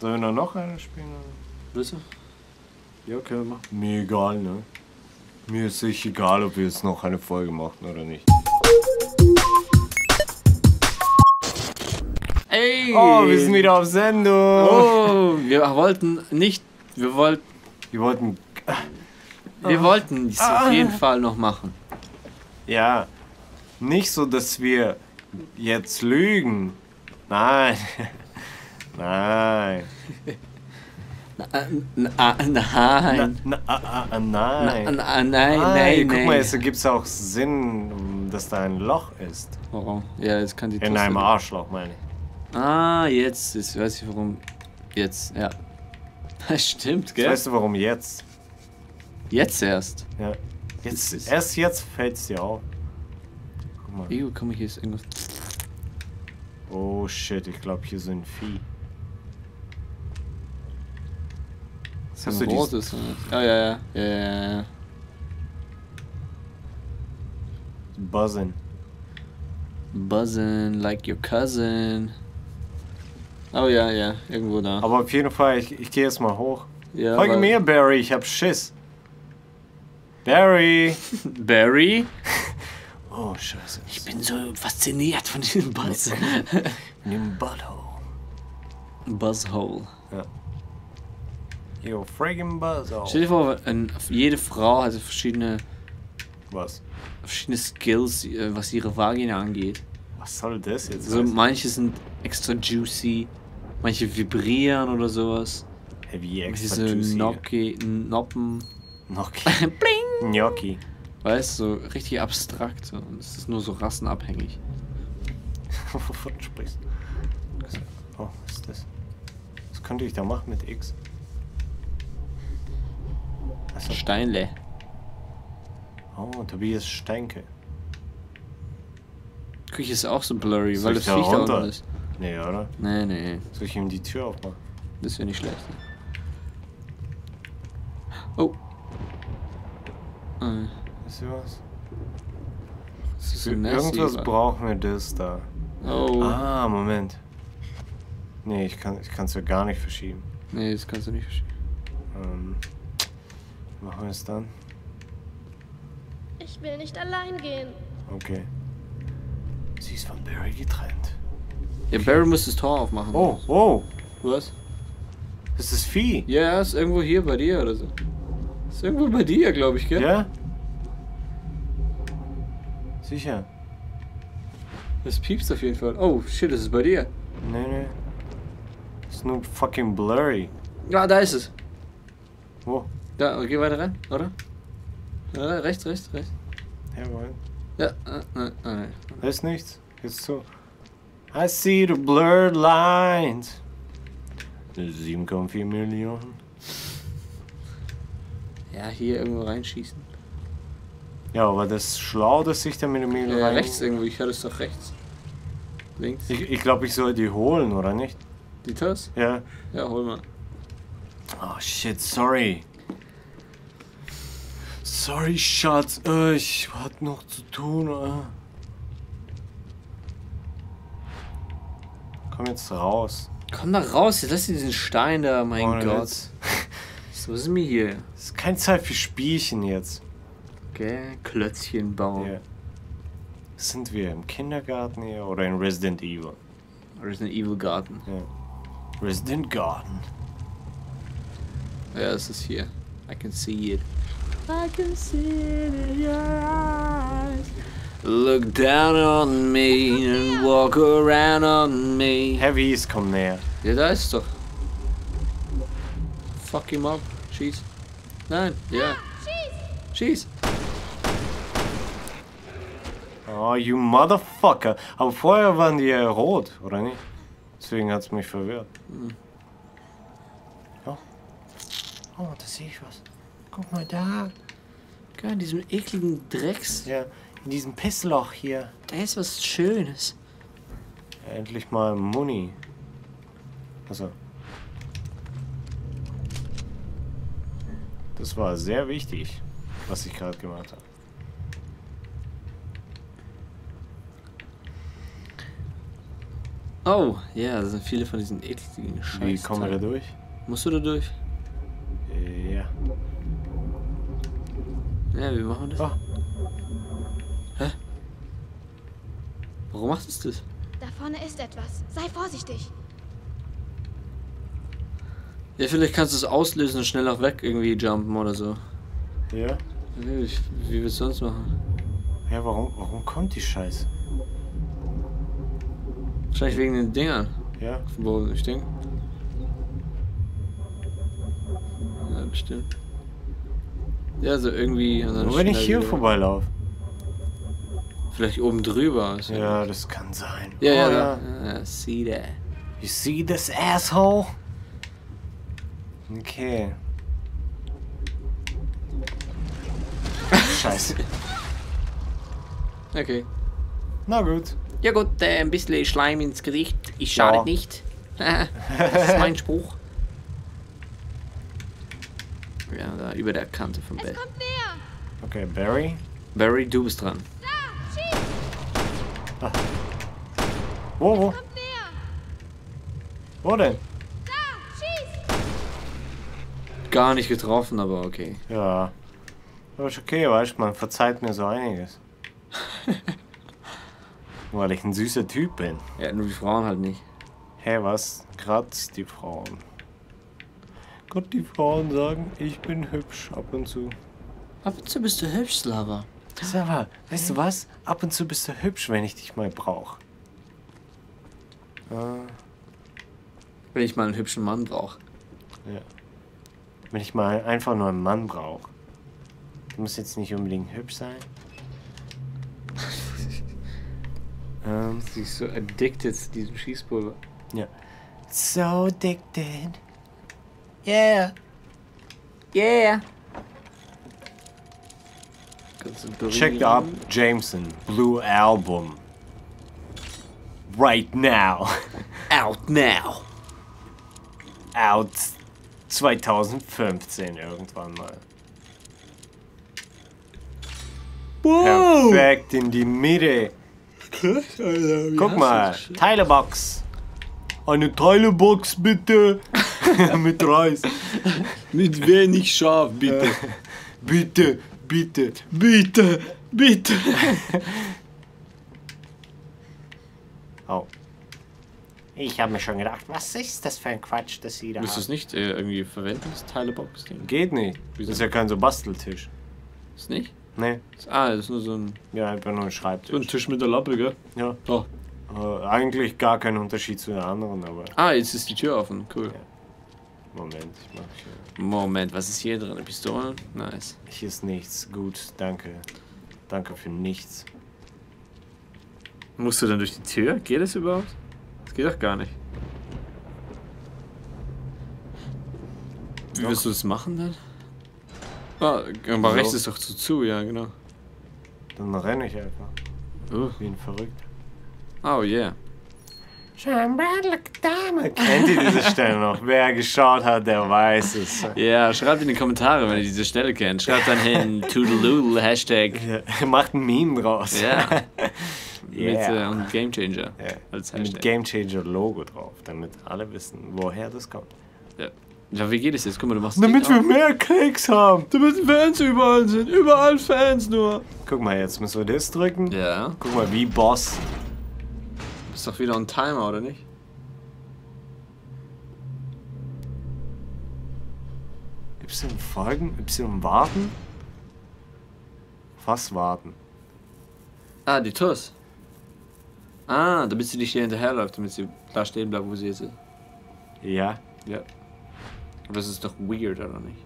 Sollen wir noch eine spielen? Willst du? Ja, können wir machen. Mir egal, ne? Mir ist echt egal, ob wir jetzt noch eine Folge machen oder nicht. Ey! Oh, wir sind wieder auf Sendung. Oh, wir wollten nicht. Wir wollten. Wir wollten. Wir wollten dies auf jeden Fall noch machen. Ja. Nicht so, dass wir jetzt lügen. Nein. Nein. Nein. Nein. nein, nein, guck mal, jetzt ergibt es auch Sinn, dass da ein Loch ist. Warum? Ja, jetzt kann die In Taste- einem Arschloch, meine ich. Ah, jetzt. Jetzt weiß ich warum. Jetzt, ja. Das stimmt, gell? Weißt du, warum jetzt? Jetzt erst. Ja. Jetzt, erst jetzt fällt es dir auf. Guck mal. Ew, komm, hier ist irgendwas. Oh shit, ich glaube, hier sind Vieh. Das Hast ist du rotes. oder? Ja, ja, ja. Ja, ja, ja. Buzzing. Buzzing like your cousin. Oh ja, ja, irgendwo da. Aber auf jeden Fall, ich, ich gehe jetzt mal hoch. ja, Folge mir, Barry, ich hab Schiss. Barry! Barry? Oh, scheiße. Ich bin so fasziniert von diesem Buzz. Nimm Butthole. Buzzhole. Yo, friggin' Stell Buzzhole. dir vor, ein, jede Frau hat verschiedene, Was? verschiedene Skills, äh, was ihre Vagina angeht. Was soll das jetzt So, heißen? manche sind extra juicy, manche vibrieren oder sowas. Heavy Manche extra so juicy. Gnocchi, Noppen. Gnocchi. Bling! Gnocchi. Weißt du, so richtig abstrakt. Und es ist nur so rassenabhängig. Wovon sprichst du? Oh, was ist das? Was könnte ich da machen mit X? Achso. Steinle. Oh, Tobias Steinke. Küche ist auch so blurry, Soll weil das da da runter? unten ist. Nee, oder? Nee, nee, Soll ich ihm die Tür aufmachen? das wäre nicht schlecht. Oh. Äh, Wisst ihr was? das ist so irgendwas aber- brauchen wir das da. Oh. Ah, Moment. Nee, ich kann ich es ja gar nicht verschieben. Nee, das kannst du nicht verstehen. Ähm, machen wir es dann? Ich will nicht allein gehen. Okay. Sie ist von Barry getrennt. Ja, Barry muss das Tor aufmachen. Oh, oh, Was? das ist Vieh. Ja, ist irgendwo hier bei dir oder so. Ist irgendwo bei dir, glaube ich, gell? Ja? Sicher. Das piepst auf jeden Fall. Oh, shit, das ist bei dir. Nee, nee. Ist nur fucking blurry. Ja, da ist es. Wo? Da, geh weiter rein, oder? Ja, rechts, rechts, rechts. Jawohl. Ja, äh, äh, äh. Da ist nichts. Jetzt so. I see the blurred lines. 7,4 Millionen. Ja, hier irgendwo reinschießen. Ja, aber das ist schlau, dass ich da mit dem Mädel Ja, rein... rechts irgendwo, ich hatte es doch rechts. Links. Ich, ich glaube, ich soll die holen, oder nicht? Die Tasse? Ja. Ja, hol mal. Oh shit, sorry. Sorry, Schatz. Äh, ich hatte noch zu tun. Äh. Komm jetzt raus. Komm da raus, jetzt lass dir diesen Stein da, mein Ohne Gott. Witz. So ist mir hier. Es ist keine Zeit für Spielchen jetzt. Okay, Klötzchen bauen. Ja. Sind wir im Kindergarten hier oder in Resident Evil? Resident Evil Garten. Ja. Resident Garden. Ja, es ist hier. I can see it. I can see it in your eyes. Look down on me and walk around on me. Heavies, komm näher. Ja, da ist es doch. Fuck him up. Schieß. Nein, ja. Schieß. Oh, you motherfucker. Aber vorher waren die ja rot, oder nicht? Deswegen hat's mich verwirrt. Hm. Oh. Oh, da sehe ich was. Guck mal da. Geil, diesem ekligen Drecks. Ja, in diesem Pissloch hier. Da ist was Schönes. Endlich mal Muni. Also. Das war sehr wichtig, was ich gerade gemacht habe. Oh, ja, das sind viele von diesen ekligen Scheiß. Wie kommen wir da durch? Musst du da durch? Ja. Ja, wie machen wir das? Oh. Warum machst du das? Da vorne ist etwas. Sei vorsichtig. Ja, vielleicht kannst du es auslösen und schnell auch weg irgendwie jumpen oder so. Ja? Wie, wie willst du sonst machen? Ja, warum, warum kommt die Scheiße? Wahrscheinlich wegen den Dingern. Ja? Wo ich denke. Ja, bestimmt. Ja, so irgendwie. Nur wenn ich hier vorbeilaufe. Vielleicht oben drüber. Ist Ja, das kann sein. Ja, ja, Oh, da. Ja, see that. You see this asshole? Okay. Scheiße. Okay. Na gut. Ja gut, äh, ein bisschen Schleim ins Gericht. Ich Ja. schadet nicht. das ist mein Spruch. Ja, da über der Kante vom Bett. kommt näher. Okay, Barry. Barry, du bist dran. Da, schieß. Wo, wo? Kommt näher. Wo denn? Da, schieß. Gar nicht getroffen, aber okay. Ja. Aber ist okay, weißt du, man verzeiht mir so einiges. Weil ich ein süßer Typ bin. Ja, nur die Frauen halt nicht. Hä, was? Grad die Frauen. Gott, die Frauen sagen, ich bin hübsch ab und zu. Ab und zu bist du hübsch, Slava. Sag mal, weißt du was? Ab und zu bist du hübsch, wenn ich dich mal brauch. Äh, Wenn ich mal einen hübschen Mann brauche. wenn ich mal einfach nur einen Mann brauch. Du musst jetzt nicht unbedingt hübsch sein. ähm, Sie ist so addicted zu diesem Schießpulver. ja. So addicted. Yeah. Yeah! Check up Jameson Blue Album. Right now. Out now! Out 2015 irgendwann mal. Wow! Perfekt in die Mitte. Guck mal, Teilebox. Eine Teilebox bitte. Mit Reis. Mit wenig Schaf, bitte. Bitte, bitte. Bitte, bitte. Oh. Ich habe mir schon gedacht, was ist das für ein Quatsch, das sie da Müsstest du es haben? nicht äh, irgendwie verwenden, das Teilebox-Ding? Geht nicht. Das ist ja kein so Basteltisch. Ist nicht? Nee, Ah, das ist nur so ein, ja, einfach nur ein so ein Schreibtisch. Tisch mit der Lappe, gell? Ja. Oh. Äh, eigentlich gar kein Unterschied zu den anderen, aber Ah, jetzt ist die Tür offen. Cool. Moment, ich mach hier. Moment, was ist hier drin? Pistolen? Nice. Hier ist nichts. Gut, danke. Danke für nichts. Musst du dann durch die Tür? Geht das überhaupt? Das geht doch gar nicht. Wie willst du das machen dann? Ah, aber So. rechts ist doch zu zu, ja genau. Dann renne ich einfach. Oh, Wie ein Verrückter. oh yeah. Kennt ihr diese Stelle noch? Wer geschaut hat, der weiß es. Ja, schreibt in die Kommentare, wenn ihr diese Stelle kennt. Schreibt dann hin Toodaloo, Hashtag. Ja, Macht ein Meme draus. Ja. Mit Yeah. äh, und Game Changer Ja. als Mit Hashtag. Game Changer Logo drauf, damit alle wissen, woher das kommt. Ja. ja, wie geht es jetzt? Guck mal, du machst Damit wir mehr Klicks haben. Damit Fans überall sind. Überall Fans nur. Guck mal, jetzt müssen wir das drücken. Ja. Guck mal, wie Boss. Ist doch wieder on Timer, oder nicht? Y folgen, Y warten. Was warten? Ah, die TUS. Ah, damit sie nicht hier hinterherläuft, damit sie da stehen bleibt, wo sie jetzt ist. Ja. Ja. Aber das ist doch weird, oder nicht?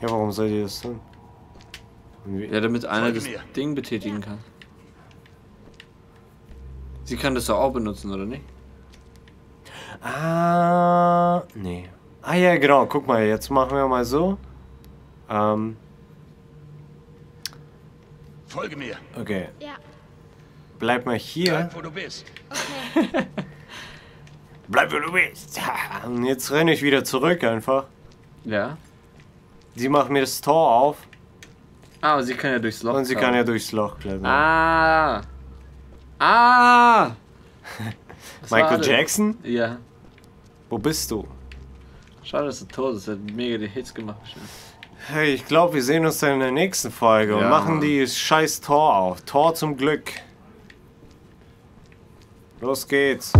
Ja, warum soll die das tun? Ja, damit einer das mir. Ding betätigen kann. Sie kann das doch auch benutzen, oder nicht? Ah, nee. Ah ja, genau. Guck mal, jetzt machen wir mal so. Ähm, Folge mir. okay. Ja, Bleib mal hier. Bleib, wo du bist. okay. Bleib, wo du bist. Und jetzt renne ich wieder zurück einfach. Ja. Sie macht mir das Tor auf Ah, aber sie kann ja durchs Loch. und sie kann ja durchs Loch klettern. Ah. Ah! Was Michael? Jackson? Ja. Wo bist du? Schade, dass er tot ist. Er hat mega die Hits gemacht. Hey, ich glaube, wir sehen uns dann in der nächsten Folge und Ja, machen Mann. die scheiß Tor auf. Tor zum Glück. Los geht's.